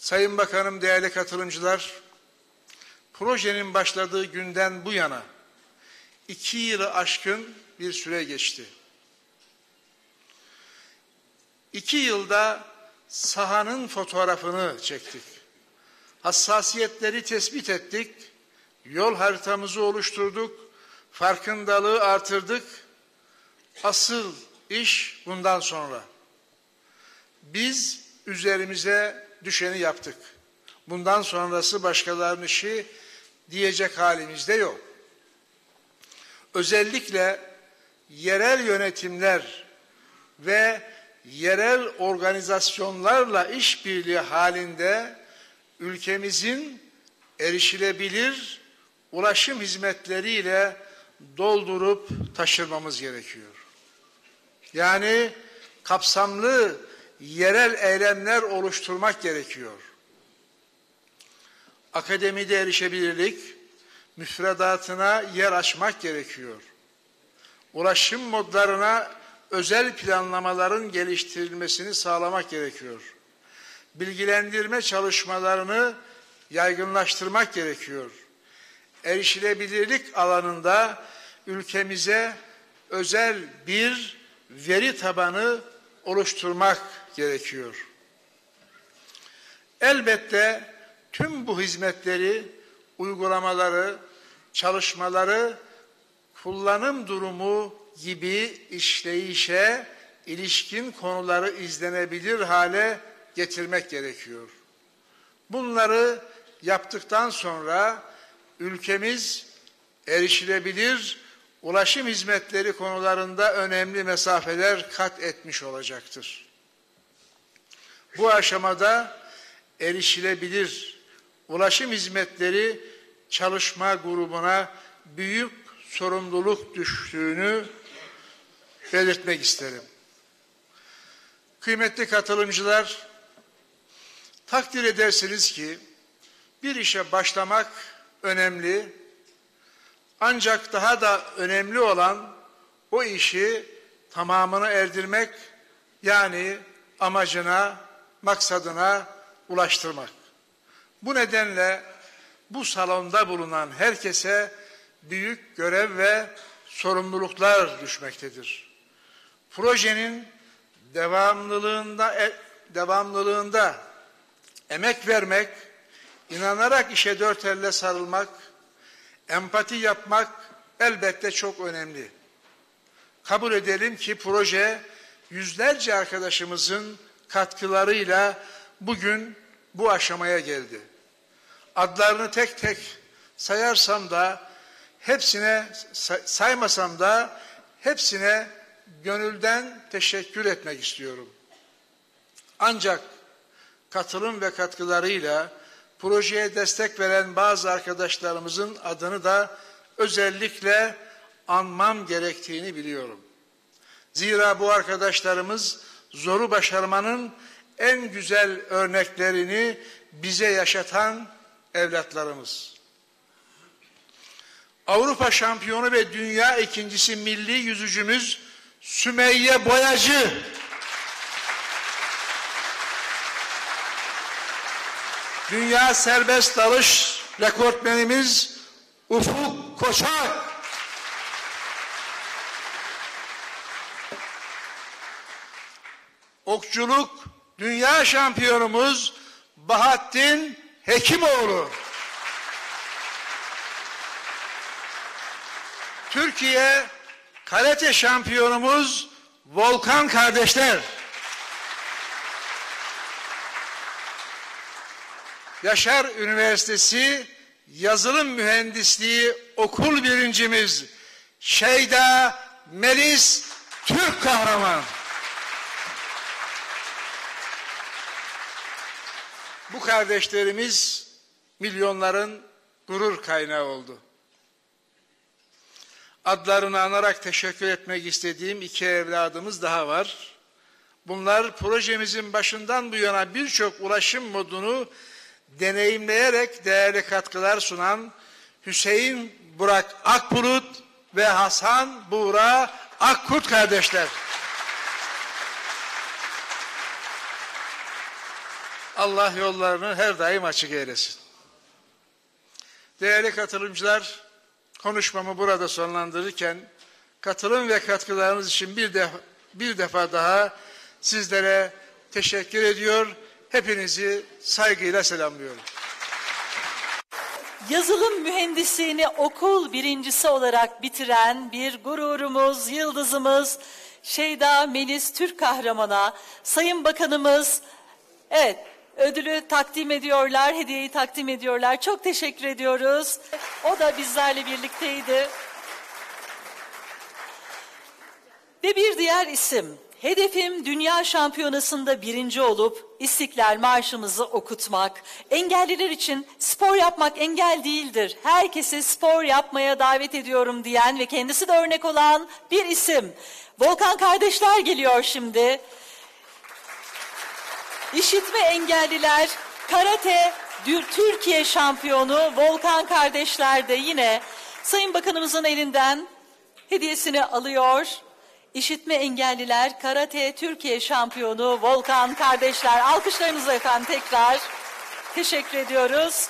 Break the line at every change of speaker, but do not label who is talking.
Sayın Bakanım, değerli katılımcılar, projenin başladığı günden bu yana iki yılı aşkın bir süre geçti. İki yılda sahanın fotoğrafını çektik. Hassasiyetleri tespit ettik, yol haritamızı oluşturduk, farkındalığı artırdık. Asıl iş bundan sonra. Biz üzerimize düşeni yaptık. Bundan sonrası başkalarının işi diyecek halimizde yok. Özellikle yerel yönetimler ve yerel organizasyonlarla işbirliği halinde ülkemizin erişilebilir ulaşım hizmetleriyle doldurup taşırmamız gerekiyor. Yani kapsamlı yerel eylemler oluşturmak gerekiyor. Akademide erişebilirlik, müfredatına yer açmak gerekiyor. Ulaşım modlarına özel planlamaların geliştirilmesini sağlamak gerekiyor. Bilgilendirme çalışmalarını yaygınlaştırmak gerekiyor. Erişilebilirlik alanında ülkemize özel bir veri tabanı oluşturmak gerekiyor. Elbette tüm bu hizmetleri, uygulamaları, çalışmaları, kullanım durumu gibi işleyişe ilişkin konuları izlenebilir hale getirmek gerekiyor. Bunları yaptıktan sonra ülkemiz erişilebilir ulaşım hizmetleri konularında önemli mesafeler kat etmiş olacaktır. Bu aşamada erişilebilir ulaşım hizmetleri çalışma grubuna büyük sorumluluk düştüğünü belirtmek isterim. Kıymetli katılımcılar, takdir edersiniz ki bir işe başlamak önemli ancak daha da önemli olan o işi tamamını erdirmek yani amacına, maksadına ulaştırmak. Bu nedenle bu salonda bulunan herkese büyük görev ve sorumluluklar düşmektedir. Projenin devamlılığında e, devamlılığında emek vermek, inanarak işe dört elle sarılmak, empati yapmak elbette çok önemli. Kabul edelim ki proje yüzlerce arkadaşımızın katkılarıyla bugün bu aşamaya geldi. Adlarını tek tek sayarsam da hepsine saymasam da hepsine gönülden teşekkür etmek istiyorum. Ancak katılım ve katkılarıyla projeye destek veren bazı arkadaşlarımızın adını da özellikle anmam gerektiğini biliyorum. Zira bu arkadaşlarımız zoru başarmanın en güzel örneklerini bize yaşatan evlatlarımız. Avrupa şampiyonu ve dünya ikincisi milli yüzücümüz Sümeyye Boyacı Dünya serbest dalış rekortmenimiz Ufuk Koçak. Okçuluk dünya şampiyonumuz Bahattin Hekimoğlu. Türkiye karate şampiyonumuz Volkan kardeşler. Yaşar Üniversitesi Yazılım Mühendisliği okul birincimiz Şeyda Melis Türk kahraman. Bu kardeşlerimiz milyonların gurur kaynağı oldu. Adlarını anarak teşekkür etmek istediğim iki evladımız daha var. Bunlar projemizin başından bu yana birçok ulaşım modunu deneyimleyerek değerli katkılar sunan Hüseyin Burak Akbulut ve Hasan Buğra Akkurt kardeşler. Allah yollarını her daim açık eylesin. Değerli katılımcılar, konuşmamı burada sonlandırırken katılım ve katkılarınız için bir defa, bir defa daha sizlere teşekkür ediyor. Hepinizi saygıyla selamlıyorum.
Yazılım mühendisliğini okul birincisi olarak bitiren bir gururumuz, yıldızımız Şeyda Melis Türk Kahraman'a, Sayın Bakanımız, evet ödülü takdim ediyorlar, hediyeyi takdim ediyorlar. Çok teşekkür ediyoruz. O da bizlerle birlikteydi. Ve bir diğer isim. Hedefim dünya şampiyonasında birinci olup İstiklal Marşımızı okutmak. Engelliler için spor yapmak engel değildir. Herkesi spor yapmaya davet ediyorum diyen ve kendisi de örnek olan bir isim. Volkan kardeşler geliyor şimdi. İşitme engelliler karate Türkiye şampiyonu Volkan kardeşler de yine Sayın Bakanımızın elinden hediyesini alıyor. İşitme engelliler karate Türkiye şampiyonu Volkan kardeşler. Alkışlarınızla efendim tekrar teşekkür ediyoruz.